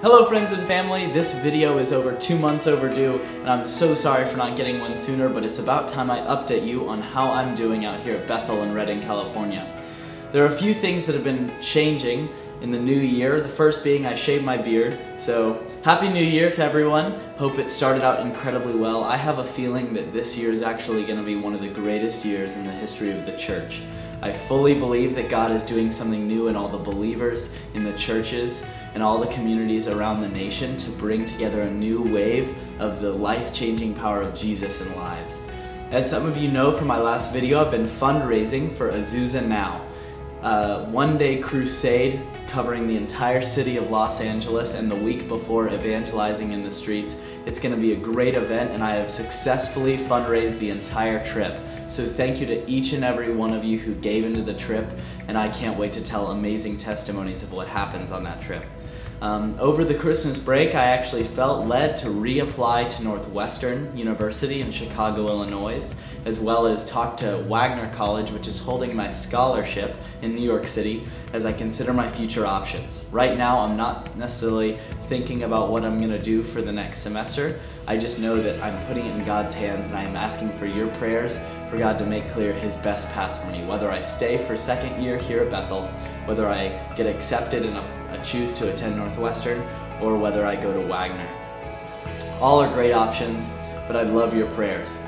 Hello friends and family, this video is over two months overdue and I'm so sorry for not getting one sooner but it's about time I update you on how I'm doing out here at Bethel in Redding, California. There are a few things that have been changing in the new year, the first being I shaved my beard, so happy new year to everyone. Hope it started out incredibly well. I have a feeling that this year is actually going to be one of the greatest years in the history of the church. I fully believe that God is doing something new in all the believers, in the churches, and all the communities around the nation to bring together a new wave of the life-changing power of Jesus in lives. As some of you know from my last video, I've been fundraising for Azusa Now, a one-day crusade covering the entire city of Los Angeles and the week before evangelizing in the streets. It's going to be a great event and I have successfully fundraised the entire trip. So thank you to each and every one of you who gave into the trip, and I can't wait to tell amazing testimonies of what happens on that trip. Um, over the Christmas break, I actually felt led to reapply to Northwestern University in Chicago, Illinois, as well as talk to Wagner College, which is holding my scholarship in New York City, as I consider my future options. Right now, I'm not necessarily thinking about what I'm going to do for the next semester. I just know that I'm putting it in God's hands and I am asking for your prayers for God to make clear His best path for me. Whether I stay for second year here at Bethel, whether I get accepted in I choose to attend Northwestern, or whether I go to Wagner. All are great options, but I'd love your prayers.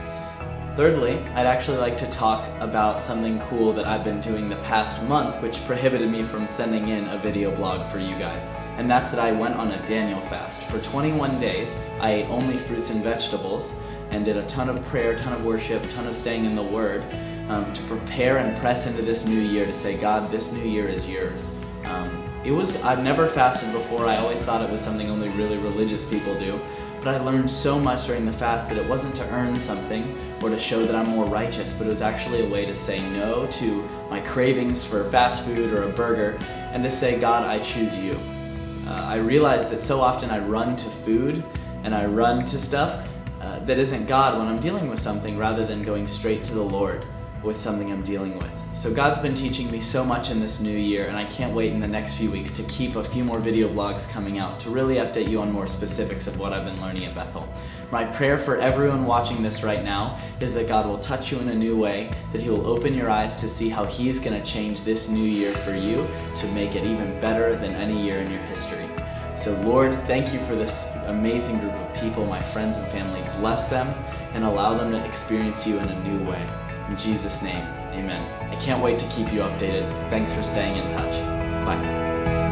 Thirdly, I'd actually like to talk about something cool that I've been doing the past month which prohibited me from sending in a video blog for you guys. And that's that I went on a Daniel fast. For 21 days, I ate only fruits and vegetables and did a ton of prayer, ton of worship, ton of staying in the Word um, to prepare and press into this new year to say, God, this new year is yours. Um, it was, I've never fasted before. I always thought it was something only really religious people do. But I learned so much during the fast that it wasn't to earn something or to show that I'm more righteous, but it was actually a way to say no to my cravings for fast food or a burger and to say, God, I choose you. Uh, I realized that so often I run to food and I run to stuff uh, that isn't God when I'm dealing with something rather than going straight to the Lord with something I'm dealing with. So God's been teaching me so much in this new year and I can't wait in the next few weeks to keep a few more video blogs coming out to really update you on more specifics of what I've been learning at Bethel. My prayer for everyone watching this right now is that God will touch you in a new way, that He will open your eyes to see how He's going to change this new year for you to make it even better than any year in your history. So Lord, thank you for this amazing group of people, my friends and family. Bless them and allow them to experience you in a new way. In Jesus' name, amen. I can't wait to keep you updated. Thanks for staying in touch. Bye.